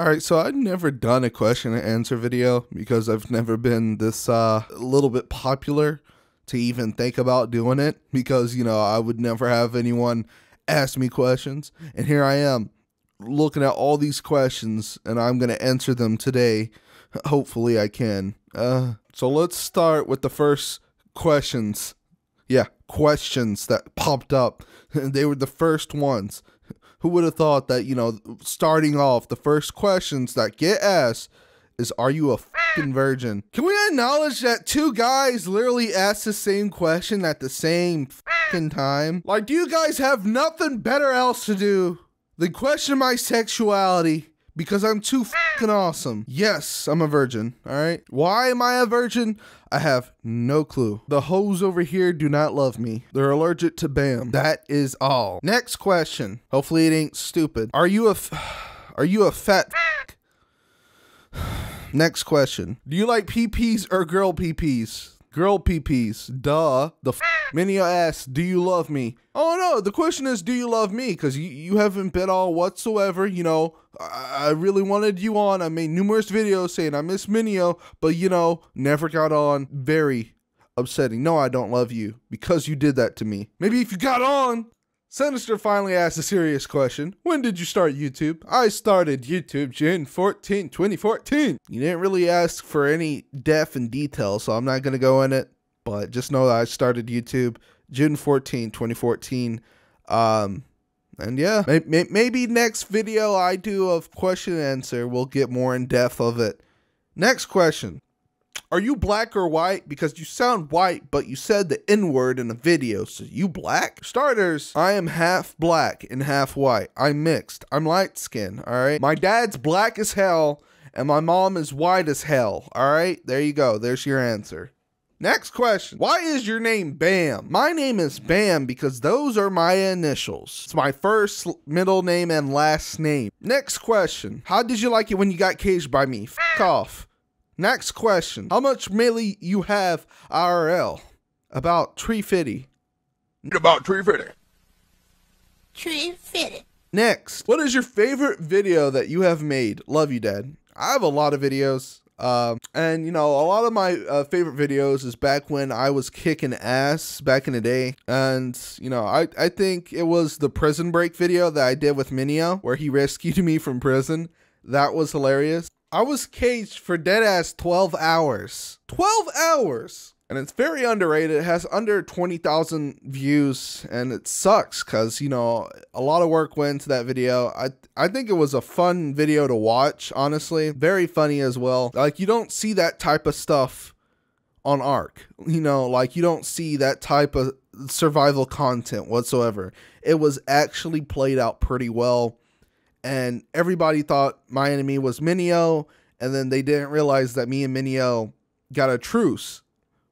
All right, so I've never done a question and answer video because I've never been this uh, little bit popular to even think about doing it because, you know, I would never have anyone ask me questions. And here I am looking at all these questions and I'm going to answer them today. Hopefully I can. Uh, so let's start with the first questions. Yeah, questions that popped up. they were the first ones. Who would have thought that, you know, starting off, the first questions that get asked is Are you a fucking virgin? Can we acknowledge that two guys literally asked the same question at the same fucking time? Like, do you guys have nothing better else to do than question my sexuality? Because I'm too fucking awesome. Yes, I'm a virgin. All right. Why am I a virgin? I have no clue. The hoes over here do not love me. They're allergic to BAM. That is all. Next question. Hopefully it ain't stupid. Are you a are you a fat Next question. Do you like PPs or girl PPs? Girl PPs. Duh. The f- Minio asks, Do you love me? Oh no, the question is, Do you love me? Because you, you haven't been all whatsoever. You know, I, I really wanted you on. I made numerous videos saying I miss Minio, but you know, never got on. Very upsetting. No, I don't love you because you did that to me. Maybe if you got on, Sinister finally asked a serious question. When did you start YouTube? I started YouTube June 14, 2014. You didn't really ask for any depth and detail, so I'm not going to go in it. But just know that I started YouTube June 14, 2014. Um, and yeah, may- maybe next video I do of question and answer, we'll get more in depth of it. Next question. Are you black or white? Because you sound white, but you said the N word in a video. So you black? Starters, I am half black and half white. I'm mixed. I'm light skinned. All right. My dad's black as hell, and my mom is white as hell. All right. There you go. There's your answer. Next question. Why is your name Bam? My name is Bam because those are my initials. It's my first, middle name, and last name. Next question. How did you like it when you got caged by me? F off. Next question. How much milli you have IRL? About tree fitty. About tree fitty. Tree fitty. Next. What is your favorite video that you have made? Love you, Dad. I have a lot of videos. Um, and you know, a lot of my uh, favorite videos is back when I was kicking ass back in the day. And you know, I, I think it was the prison break video that I did with Minio, where he rescued me from prison. That was hilarious. I was caged for dead ass 12 hours. 12 hours! And it's very underrated. It has under 20,000 views and it sucks cuz you know, a lot of work went into that video. I I think it was a fun video to watch, honestly. Very funny as well. Like you don't see that type of stuff on Ark. You know, like you don't see that type of survival content whatsoever. It was actually played out pretty well and everybody thought my enemy was Minio, and then they didn't realize that me and Minio got a truce.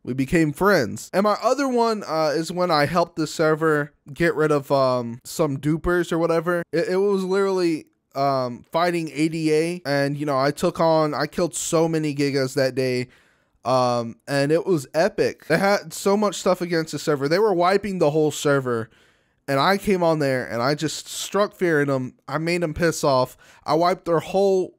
We became friends. And my other one uh, is when I helped the server get rid of um, some dupers or whatever. It, it was literally um, fighting ADA, and you know I took on, I killed so many gigas that day. Um, and it was epic. They had so much stuff against the server. They were wiping the whole server and I came on there and I just struck fear in them. I made them piss off. I wiped their whole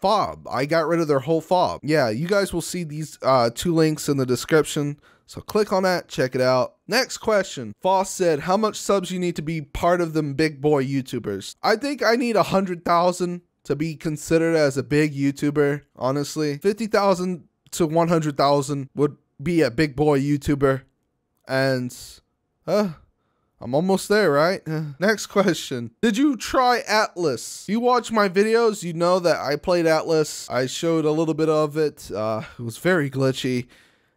fob. I got rid of their whole fob. Yeah, you guys will see these uh, two links in the description. So click on that, check it out. Next question. Foss said, how much subs you need to be part of them big boy YouTubers? I think I need a hundred thousand to be considered as a big YouTuber, honestly. 50,000 to 100,000 would be a big boy YouTuber. And, uh, I'm almost there, right? Next question. Did you try Atlas? If you watch my videos, you know that I played Atlas. I showed a little bit of it. Uh, it was very glitchy. It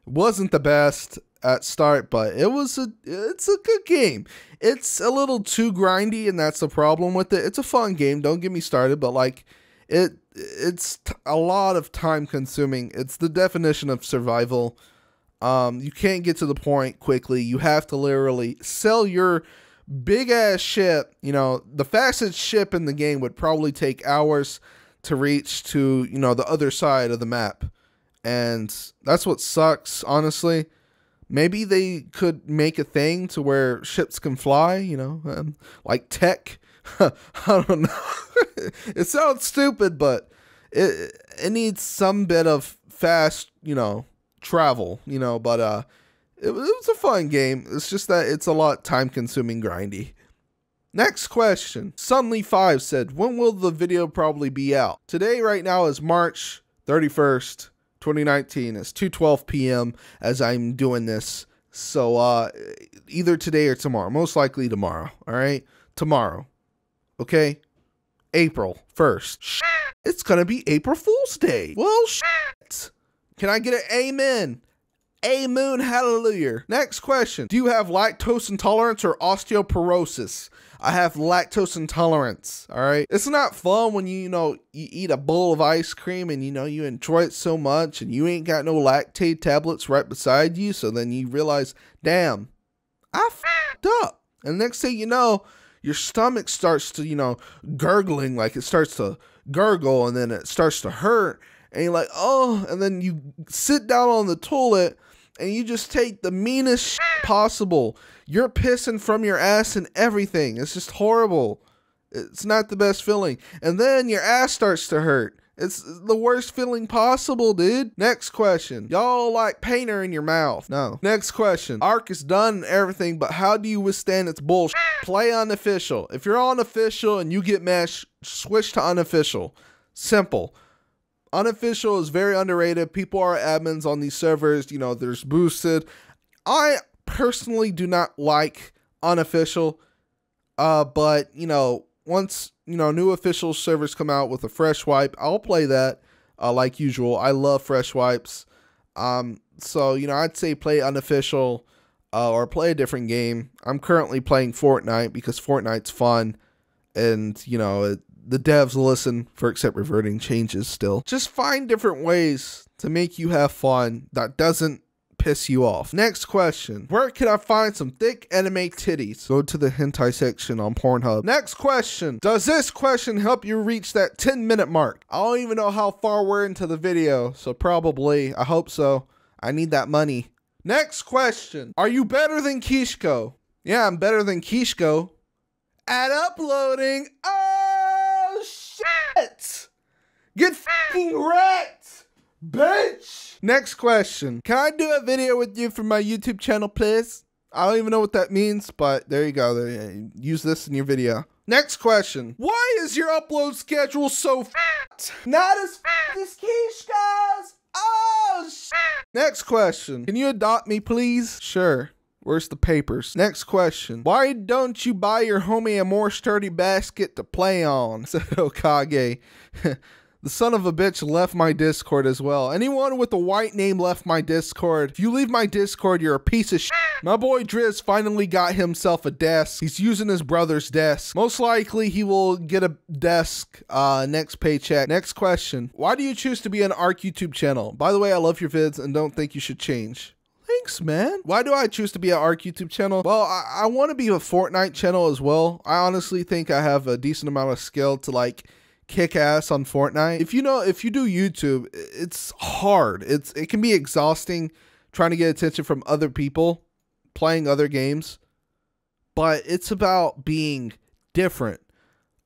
wasn't the best at start, but it was a it's a good game. It's a little too grindy, and that's the problem with it. It's a fun game. Don't get me started, but like it it's a lot of time consuming. It's the definition of survival. Um, you can't get to the point quickly. You have to literally sell your big ass ship. You know, the fastest ship in the game would probably take hours to reach to, you know, the other side of the map. And that's what sucks, honestly. Maybe they could make a thing to where ships can fly, you know, um, like tech I don't know. it sounds stupid, but it it needs some bit of fast, you know, travel, you know, but uh it, it was a fun game. It's just that it's a lot time consuming grindy. Next question. Sunly5 said, When will the video probably be out? Today, right now, is March 31st, 2019. It's 2:12 p.m. as I'm doing this. So uh either today or tomorrow. Most likely tomorrow. All right? Tomorrow. Okay? April 1st. It's gonna be April Fool's Day. Well, shit. Can I get an amen? Amen, hallelujah. Next question. Do you have lactose intolerance or osteoporosis? I have lactose intolerance. All right. It's not fun when you, you know, you eat a bowl of ice cream and you know you enjoy it so much and you ain't got no Lactaid tablets right beside you. So then you realize, damn, I fucked up. And next thing you know, your stomach starts to, you know, gurgling, like it starts to gurgle and then it starts to hurt. And you're like, oh, and then you sit down on the toilet and you just take the meanest possible. You're pissing from your ass and everything. It's just horrible. It's not the best feeling. And then your ass starts to hurt. It's the worst feeling possible, dude. Next question. Y'all like painter in your mouth? No. Next question. Ark is done and everything, but how do you withstand its bullshit? Play unofficial. If you're on official and you get mesh, switch to unofficial. Simple. Unofficial is very underrated. People are admins on these servers. You know, there's boosted. I personally do not like unofficial. Uh, but you know, once you know new official servers come out with a fresh wipe, I'll play that. Uh, like usual. I love fresh wipes. Um, so you know, I'd say play unofficial, uh, or play a different game. I'm currently playing Fortnite because Fortnite's fun, and you know, it, the devs listen for accept reverting changes still. Just find different ways to make you have fun that doesn't piss you off. Next question. Where can I find some thick anime titties? Go to the hentai section on Pornhub. Next question. Does this question help you reach that 10 minute mark? I don't even know how far we're into the video, so probably. I hope so. I need that money. Next question. Are you better than Kishko? Yeah, I'm better than Kishko. At uploading. Oh, shit. Get fucking wrecked, bitch. Next question. Can I do a video with you for my YouTube channel, please? I don't even know what that means, but there you go. Use this in your video. Next question. Why is your upload schedule so fat? Not as fat as Kishko's. Oh, shit. Next question. Can you adopt me, please? Sure. Where's the papers? Next question. Why don't you buy your homie a more sturdy basket to play on? Said Okage. The son of a bitch left my Discord as well. Anyone with a white name left my Discord. If you leave my Discord, you're a piece of shit. My boy Driz finally got himself a desk. He's using his brother's desk. Most likely he will get a desk uh, next paycheck. Next question. Why do you choose to be an ARK YouTube channel? By the way, I love your vids and don't think you should change. Thanks, man. Why do I choose to be an ARK YouTube channel? Well, I, I want to be a Fortnite channel as well. I honestly think I have a decent amount of skill to like kick ass on Fortnite. If you know, if you do YouTube, it's hard. It's it can be exhausting trying to get attention from other people playing other games, but it's about being different.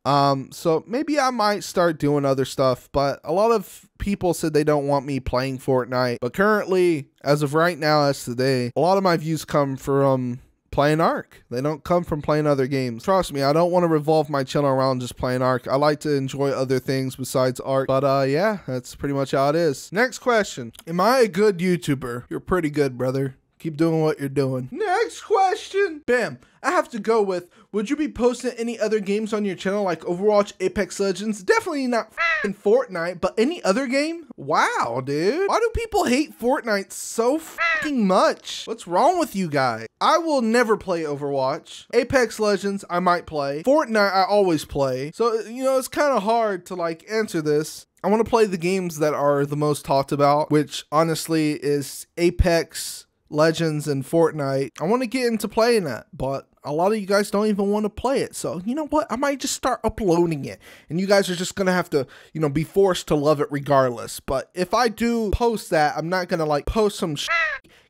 Um, so maybe I might start doing other stuff, but a lot of people said they don't want me playing Fortnite. But currently, as of right now, as today, a lot of my views come from playing Ark. They don't come from playing other games. Trust me, I don't want to revolve my channel around just playing Ark. I like to enjoy other things besides Ark. But uh yeah, that's pretty much how it is. Next question. Am I a good YouTuber? You're pretty good, brother. Keep doing what you're doing. Next question. Bam. I have to go with Would you be posting any other games on your channel like Overwatch, Apex Legends? Definitely not in Fortnite, but any other game? Wow, dude. Why do people hate Fortnite so fucking much? What's wrong with you guys? I will never play Overwatch. Apex Legends, I might play. Fortnite, I always play. So, you know, it's kind of hard to like answer this. I want to play the games that are the most talked about, which honestly is Apex, Legends and Fortnite. I want to get into playing that, but a lot of you guys don't even want to play it. So, you know what? I might just start uploading it. And you guys are just going to have to, you know, be forced to love it regardless. But if I do post that, I'm not going to like post some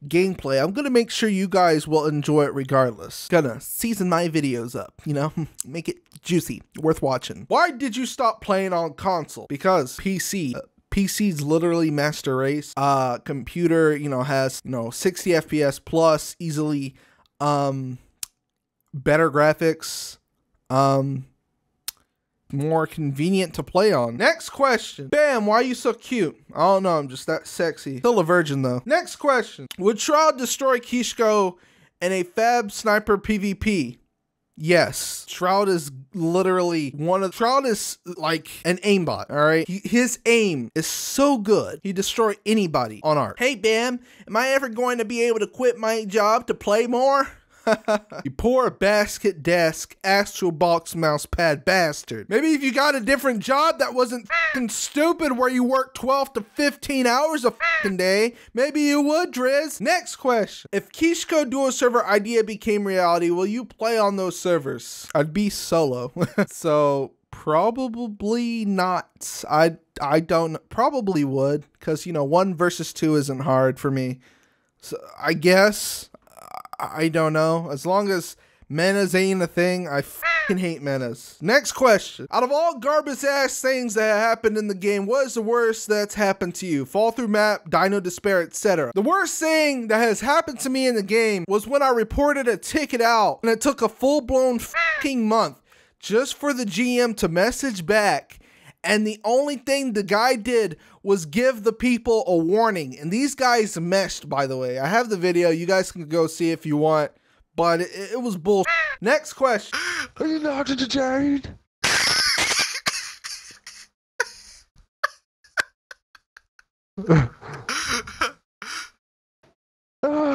gameplay, I'm gonna make sure you guys will enjoy it regardless. Gonna season my videos up, you know, make it juicy, worth watching. Why did you stop playing on console? Because PC. Uh, PC's literally master race. Uh, computer, you know, has you know 60 FPS plus, easily, um, better graphics, um, more convenient to play on. Next question. Bam, why are you so cute? I don't know, I'm just that sexy. Still a virgin though. Next question. Would Shroud destroy Kishko in a Fab Sniper PvP? Yes, Shroud is literally one of Shroud is like an aimbot. All right, he, his aim is so good he destroy anybody on Ark. Hey Bam, am I ever going to be able to quit my job to play more? You poor basket desk astral box mouse pad bastard. Maybe if you got a different job that wasn't stupid where you work 12 to 15 hours a day, maybe you would, Driz. Next question. If Kishko dual server idea became reality, will you play on those servers? I'd be solo. so probably not. I I don't probably would because you know one versus two isn't hard for me. So I guess I don't know. As long as menas ain't a thing, I fucking hate menas. Next question. Out of all garbage ass things that happened in the game, what is the worst that's happened to you? Fall through map, dino despair, etc. The worst thing that has happened to me in the game was when I reported a ticket out and it took a full blown fucking month just for the GM to message back and the only thing the guy did was give the people a warning. And these guys meshed, by the way. I have the video. You guys can go see if you want. But it, it was bull. Next question. Are you not entertained? Ah.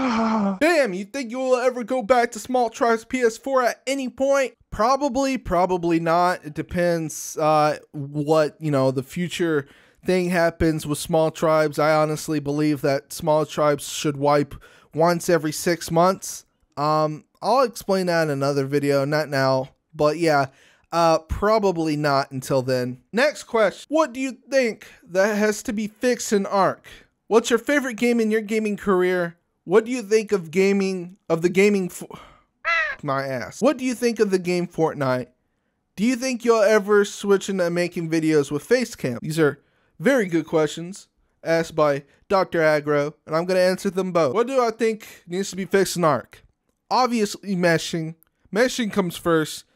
Damn, you think you will ever go back to Small Tribes PS4 at any point? Probably, probably not. It depends uh, what, you know, the future thing happens with Small Tribes. I honestly believe that Small Tribes should wipe once every six months. Um, I'll explain that in another video, not now. But yeah, uh, probably not until then. Next question. What do you think that has to be fixed in Ark? What's your favorite game in your gaming career? What do you think of gaming of the gaming for my ass? What do you think of the game Fortnite? Do you think you'll ever switch into making videos with Facecam? These are very good questions asked by Dr. Agro, and I'm going to answer them both. What do I think needs to be fixed in Ark? Obviously, meshing. Meshing comes first.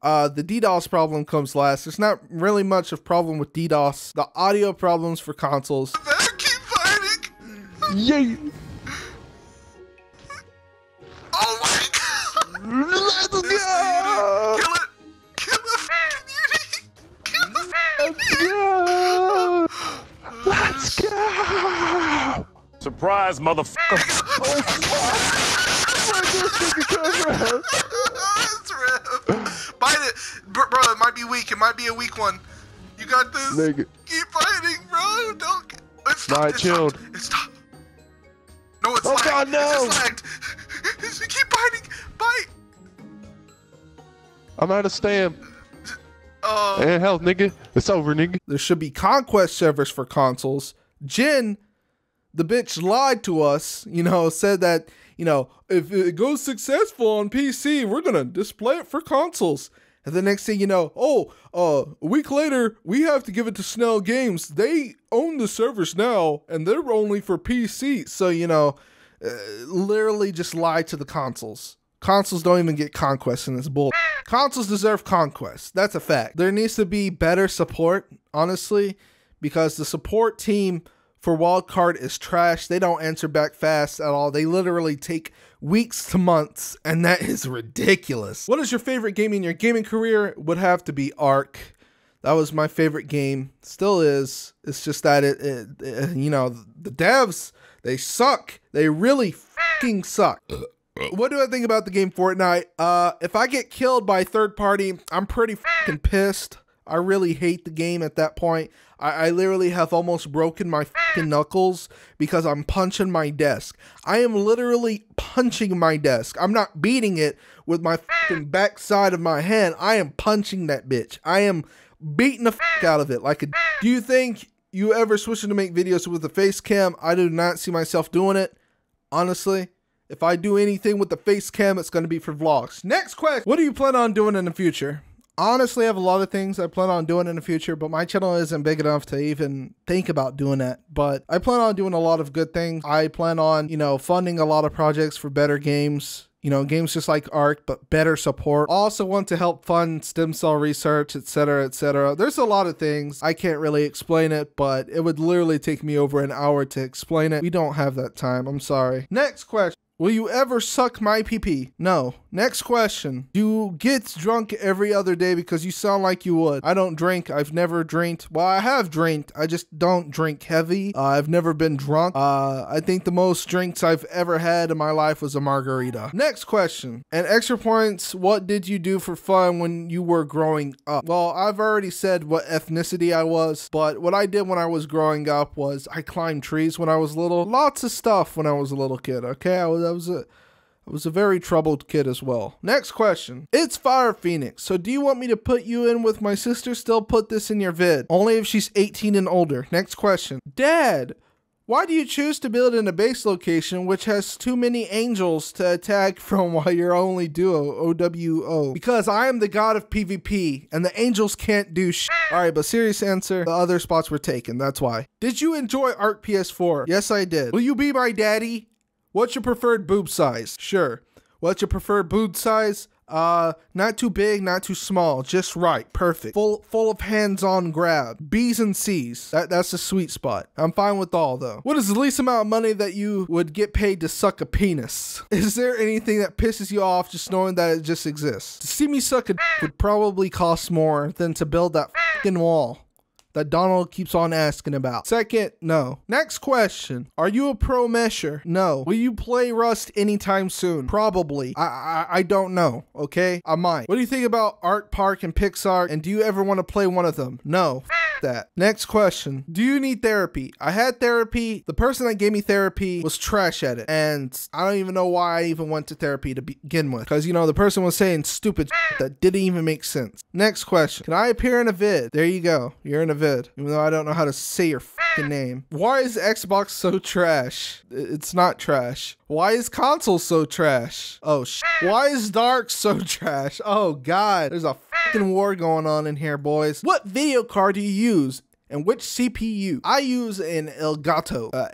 Uh, the DDoS problem comes last. There's not really much of a problem with DDoS. The audio problems for consoles. Better keep fighting. Yeah. Surprise, motherfucker. That's real. Bite it. Bro, bro, it might be weak. It might be a weak one. You got this. Nigga. Keep fighting, bro. Don't. It stopped. Alright, it chilled. stopped. It stopped. No, it's Oh, lagged. God, no. It's just lagged. Keep biting. Bite. I'm out of stam Uh, and health, nigga. It's over, nigga. there should be conquest servers for consoles. Jin, the bitch lied to us, you know, said that, you know, if it goes successful on PC, we're going to display it for consoles. And the next thing you know, oh, uh, a week later, we have to give it to Snail Games. They own the servers now, and they're only for PC. So, you know, uh, literally just lied to the consoles. Consoles don't even get conquest in this bull. Consoles deserve conquest. That's a fact. There needs to be better support, honestly, because the support team for Wildcard is trash. They don't answer back fast at all. They literally take weeks to months, and that is ridiculous. What is your favorite game in your gaming career? Would have to be Ark. That was my favorite game. Still is. It's just that it, it, it you know, the devs they suck. They really fucking suck. What do I think about the game Fortnite? Uh, if I get killed by third party, I'm pretty fucking pissed. I really hate the game at that point. I, I literally have almost broken my knuckles because I'm punching my desk. I am literally punching my desk. I'm not beating it with my backside of my hand. I am punching that bitch. I am beating the out of it like a. Do you think you ever switching to make videos with a face cam? I do not see myself doing it. Honestly, if I do anything with the face cam, it's going to be for vlogs. Next question. What do you plan on doing in the future? Honestly, I have a lot of things I plan on doing in the future, but my channel isn't big enough to even think about doing that. But I plan on doing a lot of good things. I plan on, you know, funding a lot of projects for better games. You know, games just like Ark, but better support. Also want to help fund stem cell research, etc., etc. There's a lot of things. I can't really explain it, but it would literally take me over an hour to explain it. We don't have that time. I'm sorry. Next question. Will you ever suck my PP? No. Next question. Do you get drunk every other day because you sound like you would? I don't drink. I've never drank. Well, I have drank. I just don't drink heavy. Uh, I've never been drunk. Uh, I think the most drinks I've ever had in my life was a margarita. Next question. And extra points. What did you do for fun when you were growing up? Well, I've already said what ethnicity I was, but what I did when I was growing up was I climbed trees when I was little. Lots of stuff when I was a little kid. Okay, I was I was a I was a very troubled kid as well. Next question. It's Fire Phoenix. So do you want me to put you in with my sister? Still put this in your vid. Only if she's 18 and older. Next question. Dad, why do you choose to build in a base location which has too many angels to attack from while you're only duo OWO? Because I am the god of PvP and the angels can't do sh. Alright, but serious answer, the other spots were taken, that's why. Did you enjoy Ark PS4? Yes, I did. Will you be my daddy? What's your preferred boob size? Sure. What's your preferred boob size? Uh, not too big, not too small, just right, perfect. Full, full of hands-on grab. B's and C's. That, that's the sweet spot. I'm fine with all though. What is the least amount of money that you would get paid to suck a penis? Is there anything that pisses you off just knowing that it just exists? To see me suck a would probably cost more than to build that fucking wall that Donald keeps on asking about. Second, no. Next question. Are you a pro mesher? No. Will you play Rust anytime soon? Probably. I, I I don't know. Okay? I might. What do you think about Ark Park and PixARK? And do you ever want to play one of them? No. That. Next question. Do you need therapy? I had therapy. The person that gave me therapy was trash at it. And I don't even know why I even went to therapy to begin with. Because, you know, the person was saying stupid that didn't even make sense. Next question. Can I appear in a vid? There you go. You're in a vid. Even though I don't know how to say your name. Why is Xbox so trash? It's not trash. Why is console so trash? Oh sh. Why is Dark so trash? Oh god. There's a war going on in here, boys. What video card do you use? And which CPU? I use an Elgato, uh,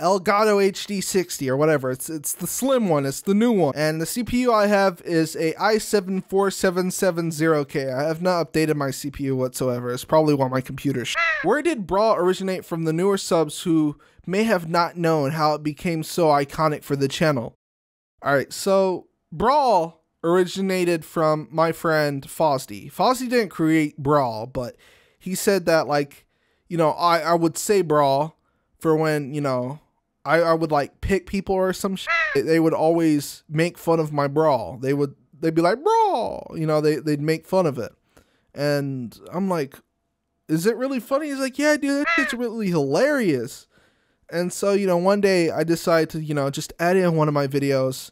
Elgato HD60 or whatever. It's it's the slim one. It's the new one. And the CPU I have is a i7-4770K. I have not updated my CPU whatsoever. It's probably why my computer. Where did Brawl originate from the newer subs who may have not known how it became so iconic for the channel? All right, so Brawl originated from my friend Fosdy. Fosdy didn't create Brawl, but he said that like, you know, I I would say Brawl for when you know I I would like pick people or some shit. They would always make fun of my Brawl. They would they'd be like Brawl, you know, they they'd make fun of it, and I'm like, is it really funny? He's like, yeah, dude, that shit's really hilarious. And so, you know, one day I decided to, you know, just add in one of my videos.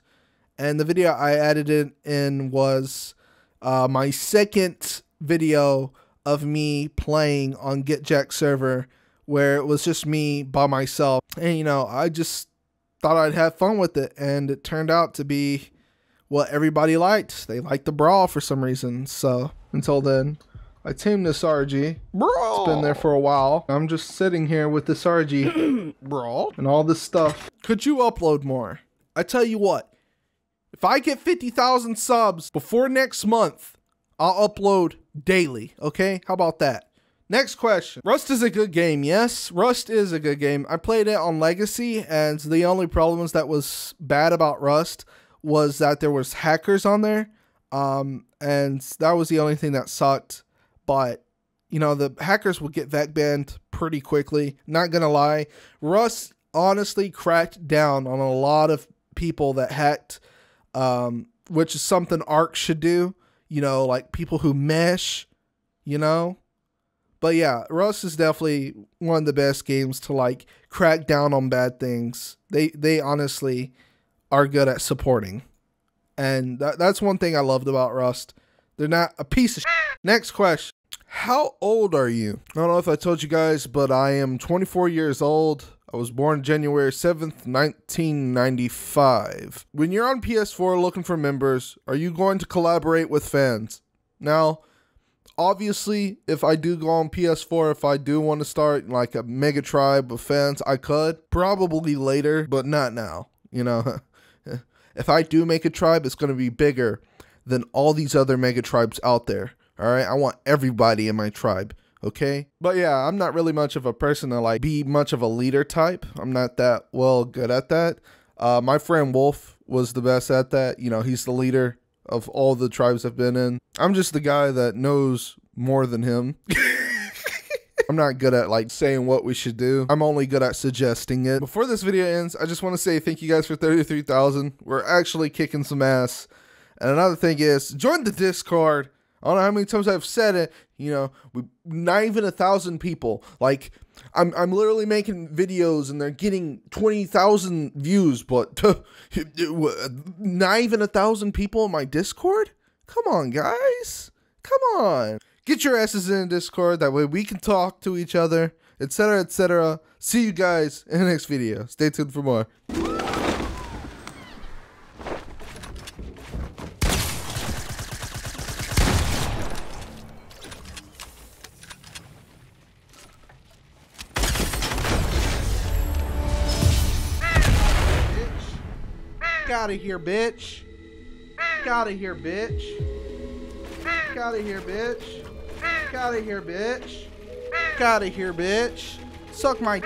And the video I added it in was uh, my second video of me playing on GetJack server, where it was just me by myself. And, you know, I just thought I'd have fun with it. And it turned out to be what everybody liked. They liked the brawl for some reason. So until then, I tamed this Argy. Brawl. It's been there for a while. I'm just sitting here with this Argy brawl and all this stuff. Could you upload more? I tell you what, if I get 50,000 subs before next month, I'll upload daily. Okay? How about that? Next question. Rust is a good game. Yes, Rust is a good game. I played it on Legacy, and the only problems that was bad about Rust was that there was hackers on there, um, and that was the only thing that sucked. But you know, the hackers would get vac banned pretty quickly. Not gonna lie, Rust honestly cracked down on a lot of people that hacked, um, which is something Ark should do. You know, like people who mesh. You know, but yeah, Rust is definitely one of the best games to like crack down on bad things. They they honestly are good at supporting. And that, that's one thing I loved about Rust. They're not a piece of shit. Next question. How old are you? I don't know if I told you guys, but I am 24 years old. I was born January 7th, 1995. When you're on PS4 looking for members, are you going to collaborate with fans? Now, obviously, if I do go on PS4, if I do want to start like a mega tribe of fans, I could. Probably later, but not now. You know, if I do make a tribe, it's going to be bigger than all these other mega tribes out there. All right, I want everybody in my tribe. Okay, but yeah, I'm not really much of a person to like be much of a leader type. I'm not that well good at that. Uh, my friend Wolf was the best at that. You know, he's the leader of all the tribes I've been in. I'm just the guy that knows more than him. I'm not good at like saying what we should do. I'm only good at suggesting it. Before this video ends, I just want to say thank you guys for 33,000. We're actually kicking some ass. And another thing is, join the Discord. I don't know how many times I've said it. You know, we not even a thousand people. Like, I'm I'm literally making videos and they're getting twenty thousand views, but not even a thousand people in my Discord. Come on, guys. Come on. Get your asses in Discord. That way we can talk to each other, etc., etc. See you guys in the next video. Stay tuned for more. Out of here, bitch. Out of here, bitch. Out of here, bitch. Out of here, bitch. Out of here, bitch. Suck my